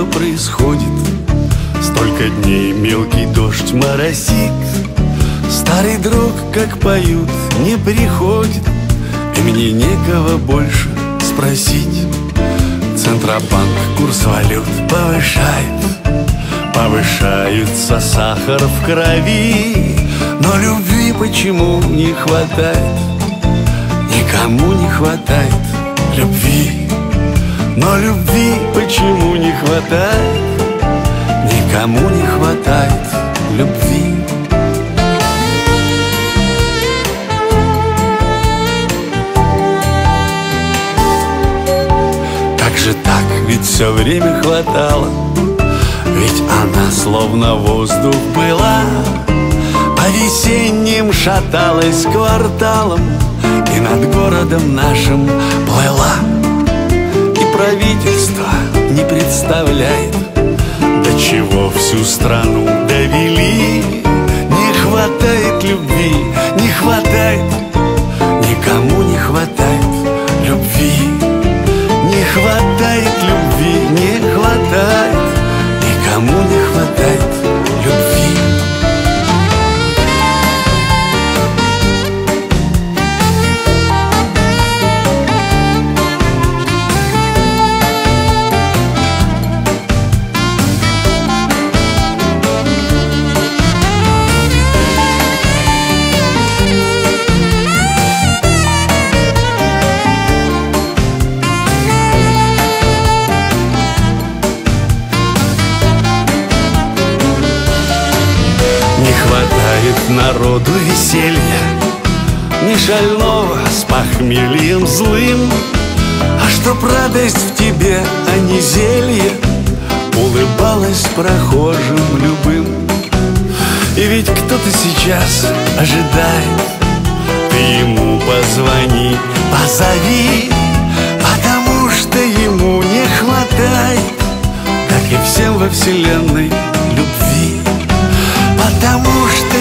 Что происходит. Столько дней мелкий дождь моросит. Старый друг, как поют, не приходит. И мне некого больше спросить. Центробанк курс валют повышает. Повышается сахар в крови. Но любви почему не хватает? Никому не хватает любви Но любви почему не хватает? Никому не хватает любви. Как же так, ведь все время хватало Ведь она словно воздух была. По весенним шаталась кварталом И над городом нашим Никому не хватает любви. Не хватает любви, народу веселья Не шального с похмельем злым. А чтоб радость в тебе, а не зелье. Улыбалась прохожим любым. И ведь кто-то сейчас ожидает. Ты ему позвони, позови. Потому что ему не хватает. Как и всем во вселенной любви. Потому что